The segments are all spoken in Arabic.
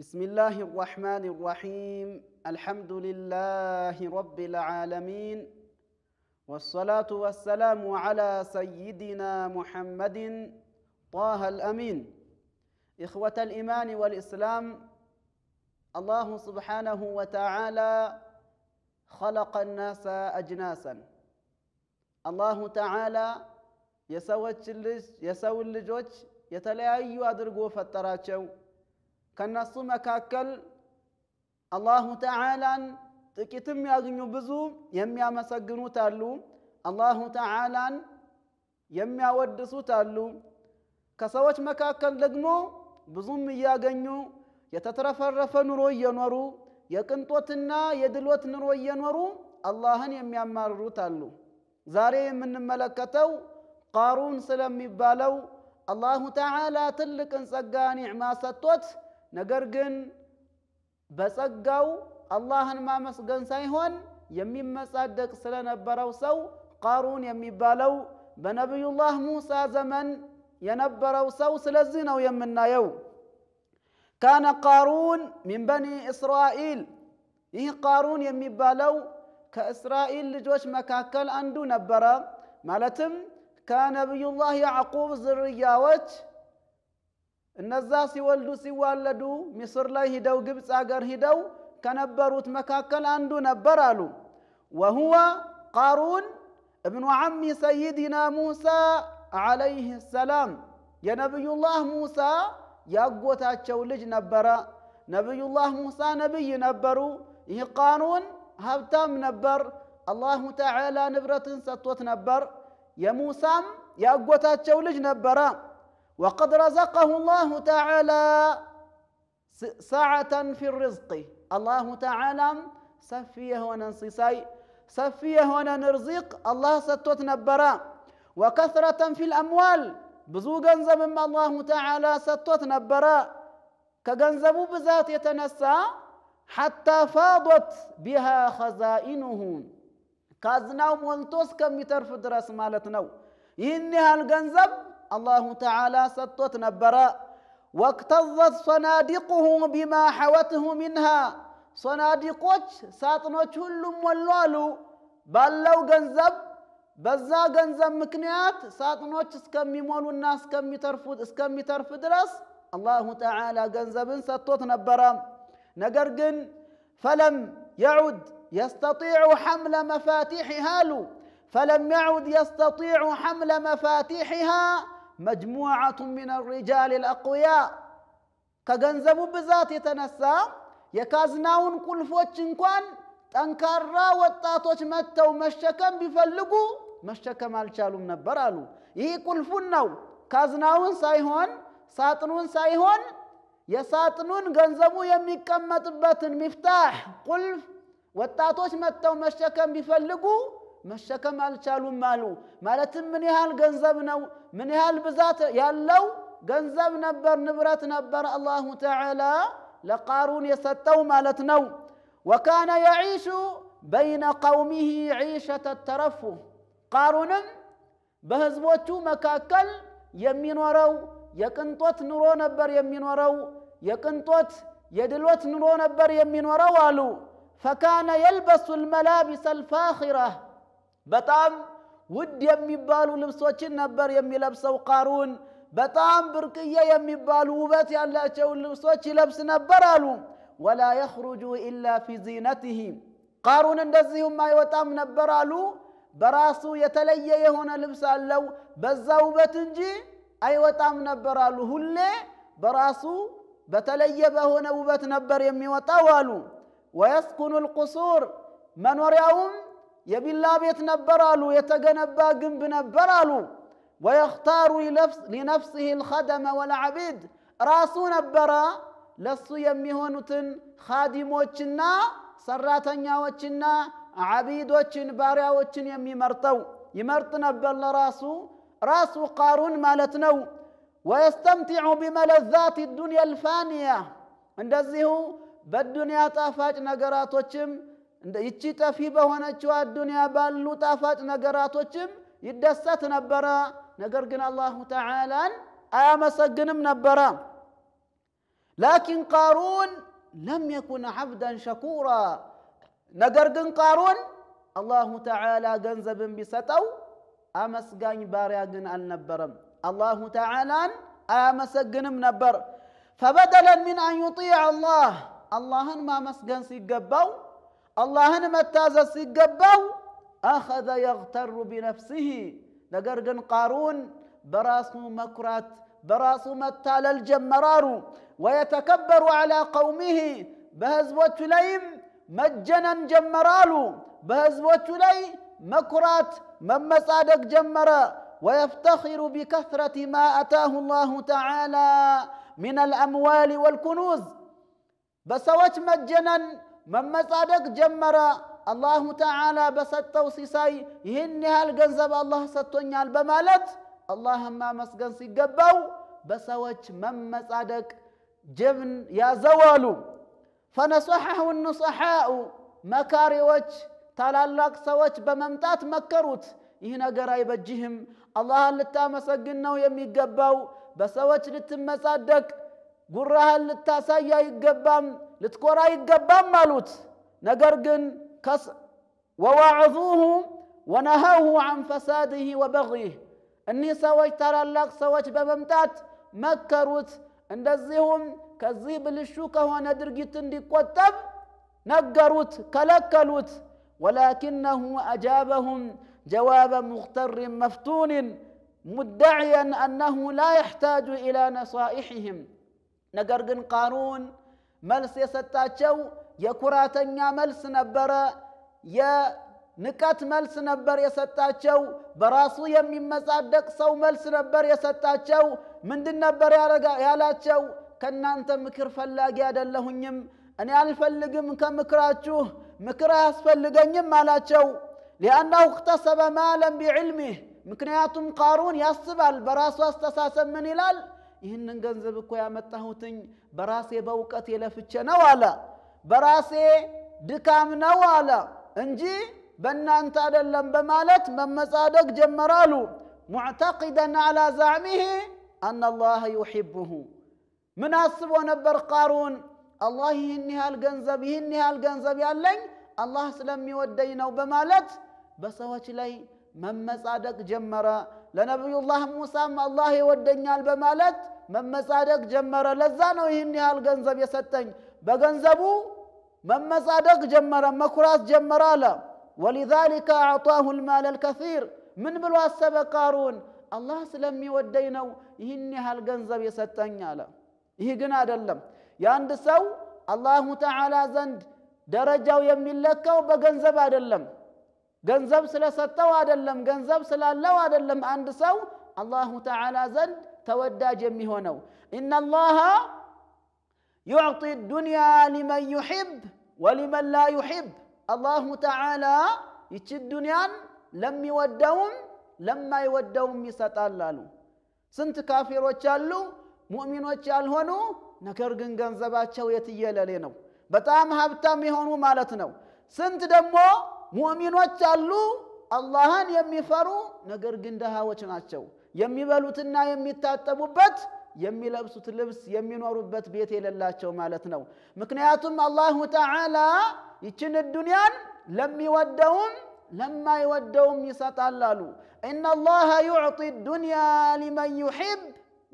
بسم الله الرحمن الرحيم الحمد لله رب العالمين والصلاة والسلام على سيدنا محمد طه الأمين إخوة الإيمان والإسلام الله سبحانه وتعالى خلق الناس أجناسا الله تعالى يسوي يسوي اللجوج يتلعي أدرقوا فتراتشو ከነሱ መካከል አላሁ ተዓላን ጥቂትም ያገኙ ብዙ የሚያመሰግኑት አሉ። አላሁ ተዓላን የሚያወድሱት አሉ። ከሰዎች መካከል ደግሞ ብዙም እያገኙ የተትረፈረፈ ኑሮ እየኖሩ የቅንጦትና የድሎት ኑሮ እየኖሩ አላህን የሚያማርሩት አሉ። ዛሬ የምንመለከተው ቃሩን ስለሚባለው አላሁ ተዓላ ትልቅን ጸጋ ኒዕማ ሰጥቶት نجر جن بسقاو الله ما مسجن سايهون يمي مصدق سلنا براوسو قارون يمي بالو بنبي الله موسى زمن ينبرو سو سلزنا ويمنا يو كان قارون من بني إسرائيل إيه قارون يمي بالو كإسرائيل لجوش مكاكل أندو نبرا مالتم كان نبي الله يعقوب زرياوت እነዛ ሲወልዱ ሲዋለዱ ሚስር ላይ ሂደው ግብፅ አገር ሂደው ከነበሩት መካከል አንዱ ነበር አሉ ወሁወ ቃሩን እብኑ ዐሚ ሰይድና ሙሳ ዓለይህ ሰላም የነቢዩላህ ሙሳ ያጎታቸው ልጅ ነበረ ነቢዩላህ ሙሳ ነቢይ ነበሩ ይህ ቃሩን ሀብታም ነበር አላሁ ተዓላ ንብረትን ሰጥቶት ነበር የሙሳም ያጎታቸው ልጅ ነበረ وقد رزقه الله تعالى سعة في الرزق الله تعالى سفيه وننسيسي سفيه وننرزق الله ستوتنا نبرا وكثرة في الأموال بزو جنزب ما الله تعالى ستوتنا نبرا كجنزب بذات يتنسى حتى فاضت بها خزائنه كازناو مولتوس كم يترفض درس مالتنا ينها الجنزب الله تعالى سطت نبرا واكتظت صناديقه بما حوته منها صناديقك ساطنوش هلوم ولوالو بلو جنزب بزا جنزب مكنيات ساطنوش اسكم يمولو الناس كم يترفض اسكم يترفض راس الله تعالى جنزب سطت نبرا نقرقن فلم يعد يستطيع حمل مفاتيح هالو فلم يعد يستطيع حمل مفاتيحها مجموعه من الرجال الاقوياء كغنزب بذات يتنسى يكازناون كل فوتشنكوان تنكارا وطاطوش متو مشكم بفلقو مشكم الشالوم نبرالو اي كل فنو كازناون سايهون ساطنون سايهون يا ساتنون غنزبو يميكمت بتن مفتاح قلف وطاطوش متو مشكم بفلقو መሸከም አልቻሉም አሉ። ማለትም ምን ያህል ገንዘብ ነው፣ ምን ያህል ብዛት ያለው ገንዘብ ነበር፣ ንብረት ነበር አላሁ ተዓላ ለቃሩን የሰጠው ማለት ነው። ወካነ የዒሹ በይነ ቀውሚሂ ዒሸተ ተረፉህ ቃሩንም በህዝቦቹ መካከል የሚኖረው የቅንጦት ኑሮ ነበር የሚኖረው የቅንጦት የድሎት ኑሮ ነበር የሚኖረው አሉ ፈካነ የልበሱ ልመላቢስ አልፋኺራህ بطام ود يمي بالو لبسوچن نبر يمي لبسو قارون بطام برقية يمي بالو وبات على اچو لبسوچ لبس نبر علو ولا يخرجو إلا في زينته قارون اندزيهم ما يوتام نبر علو براسو يتلي يهون لبس علو بزاو بتنجي أي وتام نبر علو هلي براسو بتلي بهون وبات نبر يمي وطاوالو ويسكن القصور من ورعهم يبلا بيت نبرالو يتجنب باقم بنبرالو ويختار لنفسه الخدم والعبيد راسو نبرا لصو يميهونتن خادم وچنا سراتنيا وچنا عبيد وچن باريا وچن يمي مرتو يمرت نبال راسو راسو قارون مالتنو ويستمتع بملذات الدنيا الفانية عند الزهو بالدنيا تافاج نقرات وچم ይቺ ጠፊ በሆነችው አዱንያ ባሉ ጣፋጭ ነገራቶችም ይደሰት ነበረ። ነገር ግን አላሁ ተዓላን አያመሰግንም ነበረ። ላኪን ቃሩን ለም የኩን ዐብደን ሸኩራ። ነገር ግን ቃሩን አላሁ ተዓላ ገንዘብን ቢሰጠው አመስጋኝ ባሪያ ግን አልነበረም። አላሁ ተዓላን አያመሰግንም ነበር። ፈበደለን ሚን አን ዩጢዕ አላህ አላህን ማመስገን ሲገባው الله اللهن متازا سيقبو أخذ يغتر بنفسه نقرقن قارون براس مكرات براس متال الجمرار ويتكبر على قومه بهزوة ليم مجنا جمرال بهزوة لي مكرات من مصادق جمر ويفتخر بكثرة ما أتاه الله تعالى من الأموال والكنوز بسوت مجنا መመጻደቅ ጀመረ። አላሁ ተዓላ በሰጠው ሲሳይ ይህን ያህል ገንዘብ አላህ ሰጥቶኛል በማለት አላህን ማመስገን ሲገባው በሰዎች መመጻደቅ ጅብን ያዘዋሉ። ፈነሰሐሁ ኑሰሓኡ መካሪዎች ታላላቅ ሰዎች በመምጣት መከሩት። ይህ ነገር አይበጅህም፣ አላህን ልታመሰግን ነው የሚገባው። በሰዎች ልትመጻደቅ፣ ጉራህን ልታሳይ አይገባም። لتكورا يقبام مالوت نقرقن كس وواعظوه ونهوه عن فساده وبغيه اني سويت ترلق سويت ببمتات مكروت اندزيهم كذيب للشوكة وانا درقيت اندي نقروت كلكلوت ولكنه أجابهم جواب مغتر مفتون مدعيا أنه لا يحتاج إلى نصائحهم نقرقن قارون መልስ የሰጣቸው የኩራተኛ መልስ ነበረ። የንቀት መልስ ነበር የሰጣቸው። በራሱ የሚመጻደቅ ሰው መልስ ነበር የሰጣቸው። ምንድን ነበር ያላቸው? ከእናንተ ምክር ፈላጊ አይደለሁኝም፣ እኔ አልፈልግም ከምክራችሁ፣ ምክር አያስፈልገኝም አላቸው። ሊአናሁ እክተሰበ ማለን ቢዕልሚህ ምክንያቱም ቃሩን ያስባል። በራሱ አስተሳሰብ ምን ይላል? ይህንን ገንዘብ እኮ ያመጣሁትኝ በራሴ በእውቀቴ ለፍቼ ነው አለ። በራሴ ድካም ነው አለ እንጂ በእናንተ አይደለም በማለት መመጻደቅ ጀመራሉ። ሙዕተቂደን አላ ዛዕሚሂ አነ አላህ ዩሒቡሁ ምን አስቦ ነበር ቃሩን? አላህ ይህን ያህል ገንዘብ ይህን ያህል ገንዘብ ያለኝ አላህ ስለሚወደኝ ነው በማለት በሰዎች ላይ መመጻደቅ ጀመረ። ለነቢዩላህ ሙሳም አላህ ይወደኛል በማለት መመጻደቅ ጀመረ። ለዛ ነው ይህን ያህል ገንዘብ የሰጠኝ። በገንዘቡ መመጻደቅ ጀመረ፣ መኩራት ጀመረ አለ። ወሊዛሊከ አዕጣሁ ልማል አልከሲር ምን ብሎ አሰበ ቃሩን? አላህ ስለሚወደኝ ነው ይህን ያህል ገንዘብ የሰጠኝ አለ። ይህ ግን አይደለም። የአንድ ሰው አላሁ ተዓላ ዘንድ ደረጃው የሚለካው በገንዘብ አይደለም። ገንዘብ ስለሰጠው አይደለም፣ ገንዘብ ስላለው አይደለም። አንድ ሰው አላሁ ተዓላ ዘንድ ተወዳጅ የሚሆነው ኢነላሃ ዩዕጢ ዱንያ ሊመን ዩሕብ ወሊመን ላ ዩሕብ። አላሁ ተዓላ ይቺ ዱንያን ለሚወደውም ለማይወደውም ይሰጣል አሉ። ስንት ካፊሮች አሉ ሙእሚኖች ያልሆኑ ነገር ግን ገንዘባቸው የትየለሌ ነው። በጣም ሀብታም የሆኑ ማለት ነው። ስንት ደግሞ ሙእሚኖች አሉ አላህን የሚፈሩ ነገር ግን ድሃዎች ናቸው የሚበሉትና የሚታጠቡበት የሚለብሱት ልብስ የሚኖሩበት ቤት የሌላቸው ማለት ነው ምክንያቱም አላሁ ተዓላ ይችን ዱንያን ለሚወደውም ለማይወደውም ይሰጣል አሉ إن الله يعطي الدنيا لمن يحب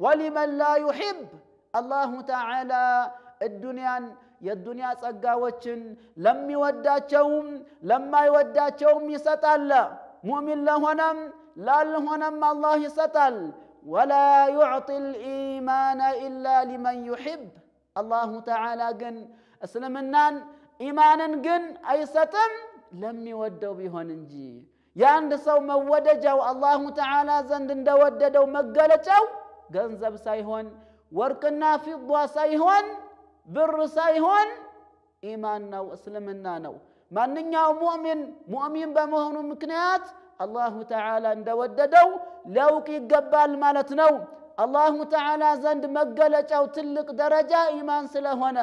ولمن لا يحب الله تعالى الدنيا يا يدنيا سقاوتشن لم يودا شوم لما يودا شوم يسطل مؤمن لهنم لا لهنم الله سطل ولا يعطي الإيمان إلا لمن يحب الله تعالى جن اسلم أسلمنا إيمانا جن أي ستم لم يودوا بهن نجي يا عند سو ما ودجوا الله تعالى زند ودجوا مقلتوا قنزب سايهون وركنا في الضوا سايهون ብር ሳይሆን ኢማን ነው፣ እስልምና ነው። ማንኛውም ሙእሚን ሙእሚን በመሆኑ ምክንያት አላሁ ተዓላ እንደወደደው ሊያውቅ ይገባል ማለት ነው። አላሁ ተዓላ ዘንድ መገለጫው ትልቅ ደረጃ ኢማን ስለሆነ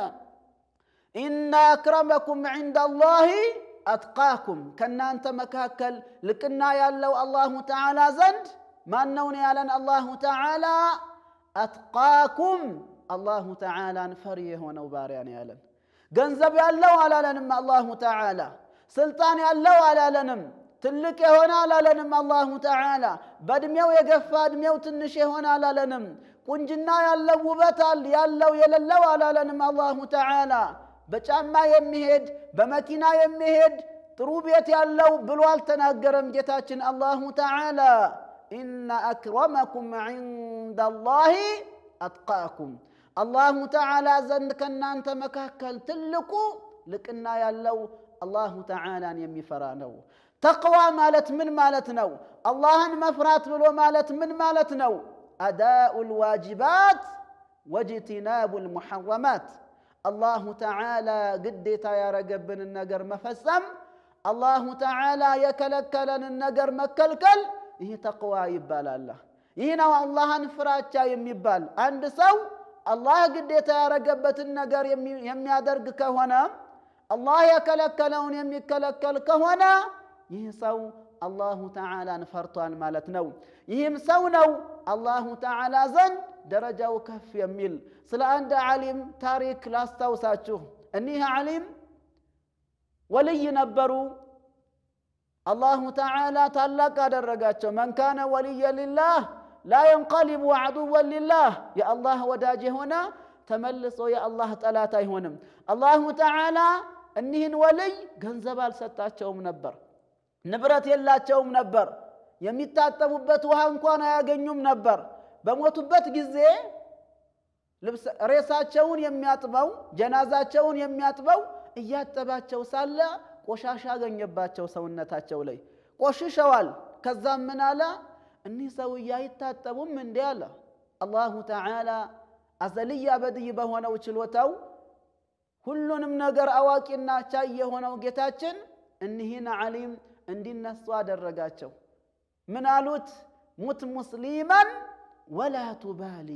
ኢና አክረመኩም ዒንደ አላሂ አትቃኩም፣ ከእናንተ መካከል ልቅና ያለው አላሁ ተዓላ ዘንድ ማን ነው ያለን? አላሁ ተዓላ አትቃኩም አላሁ ተዓላን ፈሪ የሆነው ባሪያ ነው ያለን ገንዘብ ያለው አላለንም አላሁ ተዓላ ስልጣን ያለው አላለንም ትልቅ የሆነ አላለንም አላሁ ተዓላ በእድሜው የገፋ እድሜው ትንሽ የሆነ አላለንም ቁንጅና ያለው ውበት ያለው የሌለው አላለንም አላሁ ተዓላ በጫማ የሚሄድ በመኪና የሚሄድ ጥሩ ቤት ያለው ብሎ አልተናገረም ጌታችን አላሁ ተዓላ إن أكرمكم عند الله أتقاكم الله تعالى زندك أنت مكاكل تلكو لك إنا الله تعالى يمي فرانو تقوى مالت من مالتنو الله مفرات بلو مالت من مالتنو أداء الواجبات واجتناب المحرمات الله تعالى قديتا يا رقبن النقر مفسم الله تعالى يكلكل النقر مكلكل هي إيه تقوى يبال الله هنا إيه والله انفرات يبال عند سو አላህ ግዴታ ያረገበትን ነገር የሚያደርግ ከሆነ አላህ የከለከለውን የሚከለከል ከሆነ ይህ ሰው አላሁ ተዓላን ፈርቷል ማለት ነው። ይህም ሰው ነው አላሁ ተዓላ ዘንድ ደረጃው ከፍ የሚል። ስለ አንድ ዓሊም ታሪክ ላስታውሳችሁ። እኒህ ዓሊም ወልይ ነበሩ። አላሁ ተዓላ ታላቅ አደረጋቸው። መን ካነ ወልየ ሊላህ لا ينقلب عدوا لله يا الله وداجي هنا تملصوا يا الله تلاتا هونم الله تعالى أنهن ولي غنزبال ستا شوم نبر نبرت يلا شوم نبر يميتا تبوبت وهان كوانا يا غنيوم نبر بموت بات جزي لبس ريسا شون يميات بو جنازا شون يميات بو إيات سالا وشاشا غنيبات شو سونتا شولي وششوال كزام من الله እኒህ ሰውዬ አይታጠቡም እንዴ አለ አላሁ ተዓላ አዘልይ አበድይ በሆነው ችሎታው ሁሉንም ነገር አዋቂና ቻይ የሆነው ጌታችን እኒህን ዓሊም እንዲነሱ አደረጋቸው ምን አሉት ሙት ሙስሊማን ወላ ቱባሊ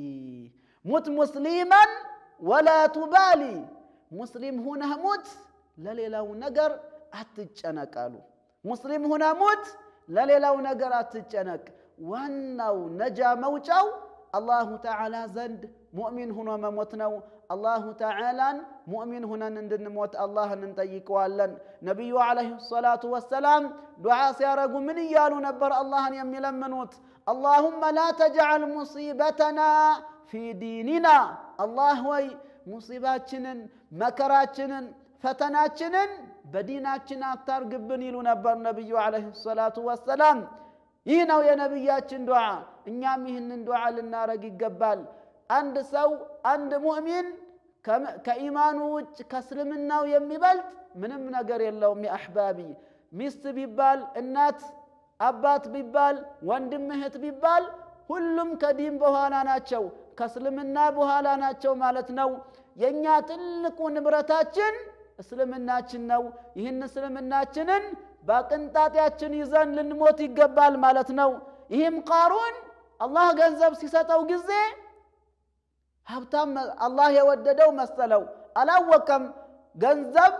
ሙት ሙስሊማን ወላ ቱባሊ ሙስሊም ሁነህ ሙት ለሌላው ነገር አትጨነቃሉ ሙስሊም ሁነህ ሙት ለሌላው ነገር አትጨነቅ ዋናው ነጃ መውጫው አላሁ ተዓላ ዘንድ ሙእሚን ሁኖ መሞት ነው። አላሁ ተዓላን ሙእሚን ሁነን እንድንሞት አላህን እንጠይቀዋለን። ነቢዩ ዓለይሂ ሰላቱ ወሰላም ዱዓ ሲያረጉ ምን እያሉ ነበር አላህን የሚለምኑት? አላሁመ ላ ተጅዓል ሙሲበተና ፊ ዲኒና፣ አላህ ወይ ሙሲባችንን፣ መከራችንን፣ ፈተናችንን በዲናችን አታርግብን ይሉ ነበር ነቢዩ ዓለይሂ ሰላቱ ወሰላም። ይህ ነው የነቢያችን ዱዓ። እኛም ይህንን ዱዓ ልናረግ ይገባል። አንድ ሰው አንድ ሙእሚን ከኢማኑ ውጭ ከእስልምናው የሚበልጥ ምንም ነገር የለውም። የአሕባቢ ሚስት ቢባል እናት አባት ቢባል ወንድም እህት ቢባል ሁሉም ከዲን በኋላ ናቸው፣ ከእስልምና በኋላ ናቸው ማለት ነው። የእኛ ትልቁ ንብረታችን እስልምናችን ነው። ይህን እስልምናችንን በቅንጣጤያችን ይዘን ልንሞት ይገባል ማለት ነው ይህም ቃሩን አላህ ገንዘብ ሲሰጠው ጊዜ ሀብታም አላህ የወደደው መሰለው አላወቀም ገንዘብ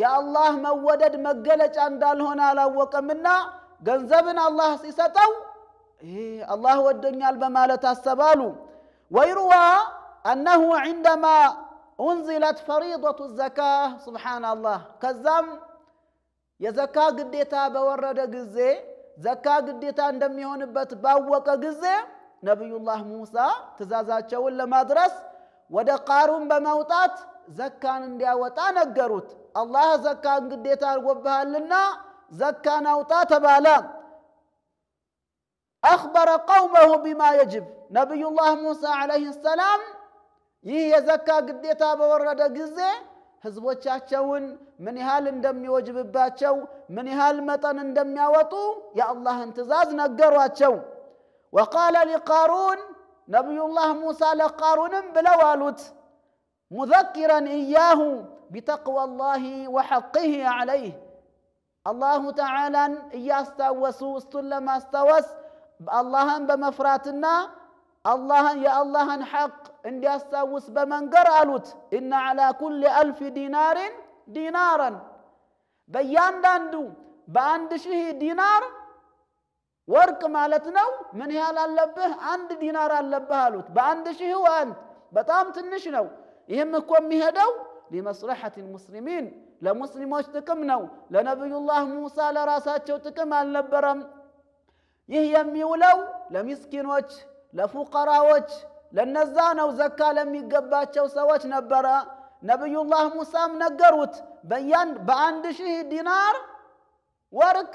የአላህ መወደድ መገለጫ እንዳልሆነ አላወቀምና ገንዘብን አላህ ሲሰጠው ይሄ አላህ ወዶኛል በማለት አሰባሉ ወይሩዋ أنه عندما أنزلت فريضة الزكاة سبحان الله كزام የዘካ ግዴታ በወረደ ጊዜ ዘካ ግዴታ እንደሚሆንበት ባወቀ ጊዜ ነቢዩላህ ሙሳ ትእዛዛቸውን ለማድረስ ወደ ቃሩን በመውጣት ዘካን እንዲያወጣ ነገሩት። አላህ ዘካን ግዴታ አድርጎብሃልና ዘካን አውጣ ተባለ። አኽበረ ቀውመሁ ቢማ የጅብ ነቢዩላህ ሙሳ ዓለይህ ሰላም ይህ የዘካ ግዴታ በወረደ ጊዜ حزبوچاچون من يحال ندم يوجب باتشو من يحال متن اندم ياوطو يا الله انتزاز نغرواچو وقال لقارون نبي الله موسى لقارون بلوالوت مذكرا اياه بتقوى الله وحقه عليه الله تعالى اياستاوسو استن لما استوس اللهم بمفراتنا አላህን የአላህን ሐቅ እንዲያስታውስ በመንገር አሉት እና አላ ኩል አልፍ ዲናርን ዲናረን በእያንዳንዱ በአንድ ሺህ ዲናር ወርቅ ማለት ነው ምን ያህል አለብህ አንድ ዲናር አለብህ አሉት በአንድ ሺህ አንድ በጣም ትንሽ ነው ይህም እኮ የሚሄደው ሊመስለሐት ልሙስሊሚን ለሙስሊሞች ጥቅም ነው ለነቢዩላህ ሙሳ ለራሳቸው ጥቅም አልነበረም ይህ የሚውለው ለሚስኪኖች لفقراوش لنزانو زكا لم شو شوسوش نبرا نبي الله موسى منقروت بيان باندشه دينار ورك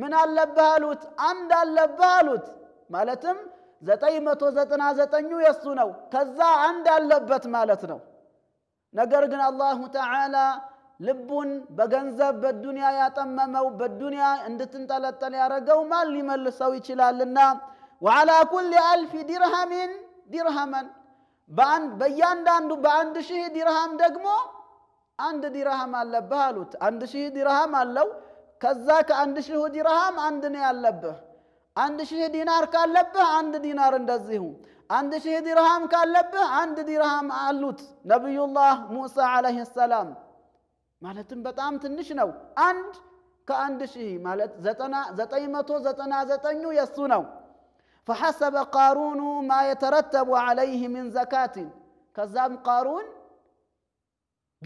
من اللبالوت عند اللبالوت مالتم زتيمتو زتنا زتنيو يسونو كزا عند اللبت مالتنو نقرقنا الله تعالى لبون بغنزب بالدنيا يا تمامو بالدنيا عند تنتلتن يا رقو مال لما اللي سوي تشلال وعلى كل ألف درهم درهما بان بيان داندو باند شيء درهم دقمو عند درهم على بالوت عند شيء درهم على كذاك عند شيء درهم عندني على به عند شيء دينار كان عند دينار اندزيهم عند شيء درهم كان عند درهم على نبي الله موسى عليه السلام مالتن بتام تنشنو عند كعند شيء مالت زتنا زتيمتو زتنا زتنيو يسونو فحسب قارون ما يترتب عليه من زكاة كزام قارون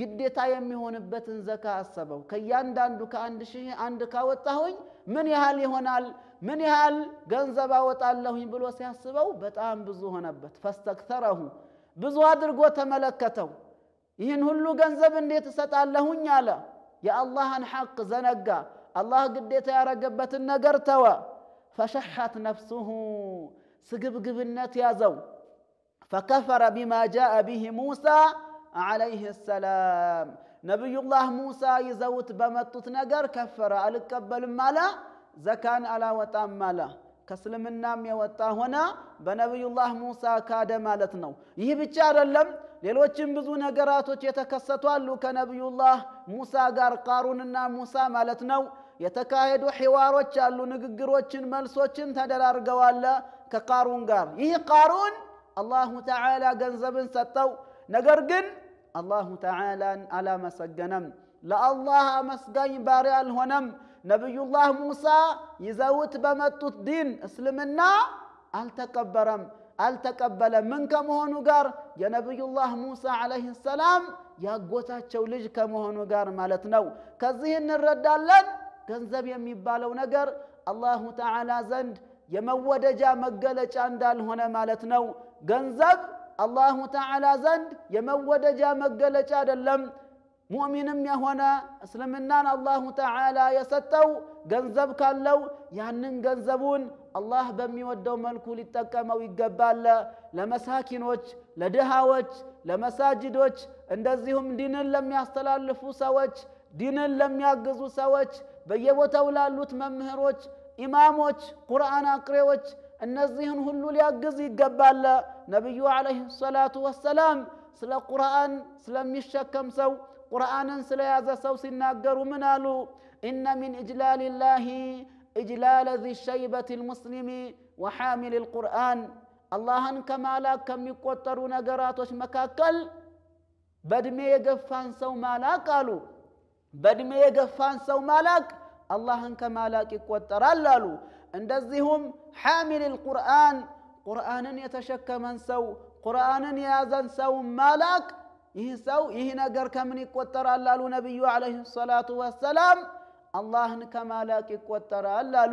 قديتا يميهون بتن زكاة السبب كيان دان دوكا عند شيء عند كاوتاهوي من يهال يهونال من يهال غنزبا وتالله يبلو سيحسبو بتام بزوهن بت فاستكثره بزو ادرغو تملكتو ይህን ሁሉ ገንዘብ እንዴት እሰጣለሁኝ አለ የአላህን ሐቅ ዘነጋ አላህ ግዴታ ያረገበትን ነገር ተዋ فشحت نفسه سقبقبنت يا زو فكفر بما جاء به موسى عليه السلام نبي الله موسى يزوت بمتت نجر كفر ألقبل مالا زكان على وطام مالا ከእስልምናም የወጣ ሆነ በነቢዩላህ ሙሳ ካደ ማለት ነው። ይህ ብቻ አይደለም። ሌሎችም ብዙ ነገራቶች የተከሰቱ አሉ ከነቢዩላህ ሙሳ ጋር ቃሩንና ሙሳ ማለት ነው። የተካሄዱ ሒዋሮች አሉ። ንግግሮችን፣ መልሶችን ተደራርገዋለ ከቃሩን ጋር። ይህ ቃሩን አላሁ ተዓላ ገንዘብን ሰጠው። ነገር ግን አላሁ ተዓላን አላመሰገነም። ለአላህ አመስጋኝ ባሪያ አልሆነም። ነቢዩላህ ሙሳ ይዘውት በመጡት ዲን እስልምና አልተቀበረም አልተቀበለ ምን ከመሆኑ ጋር የነቢዩላህ ሙሳ ዓለይህ ሰላም ያጎታቸው ልጅ ከመሆኑ ጋር ማለት ነው። ከዚህ እንረዳለን ገንዘብ የሚባለው ነገር አላሁ ተዓላ ዘንድ የመወደጃ መገለጫ እንዳልሆነ ማለት ነው። ገንዘብ አላሁ ተዓላ ዘንድ የመወደጃ መገለጫ አይደለም። ሙእሚንም የሆነ እስልምናን አላሁ ተዓላ የሰጠው ገንዘብ ካለው ያንን ገንዘቡን አላህ በሚወደው መልኩ ሊጠቀመው ይገባል። ለመሳኪኖች፣ ለድሃዎች፣ ለመሳጅዶች እንደዚሁም ዲንን ለሚያስተላልፉ ሰዎች ዲንን ለሚያግዙ ሰዎች በየቦታው ላሉት መምህሮች ኢማሞች ቁርአን አቅሬዎች እነዚህን ሁሉ ሊያግዝ ይገባል ነቢዩ አለይህ ሰላቱ ወሰላም ስለ ቁርአን ስለሚሸከም ሰው ቁርአንን ስለያዘ ሰው ሲናገሩ ምን አሉ ኢነ ሚን እጅላል ላህ እጅላለ ዚ ሸይበት ልሙስሊሚ ወሓሚል ልቁርአን አላህን ከማላክ ከሚቆጠሩ ነገራቶች መካከል በእድሜ የገፋን ሰው ማላክ አሉ በእድሜ የገፋን ሰው ማላቅ አላህን ከማላቅ ይቆጠራል አሉ እንደዚሁም ሐሚል ልቁርአን ቁርአንን የተሸከመን ሰው ቁርአንን የያዘን ሰው ማላቅ ይህ ሰው ይህ ነገር ከምን ይቆጠራል አሉ ነቢዩ ዓለይሂ ሰላቱ ወሰላም አላህን ከማላቅ ይቆጠራል አሉ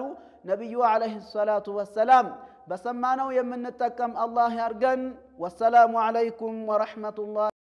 ነቢዩ ዓለይሂ ሰላቱ ወሰላም በሰማነው የምንጠቀም አላህ ያርገን ወሰላሙ ዓለይኩም ወረሕመቱላህ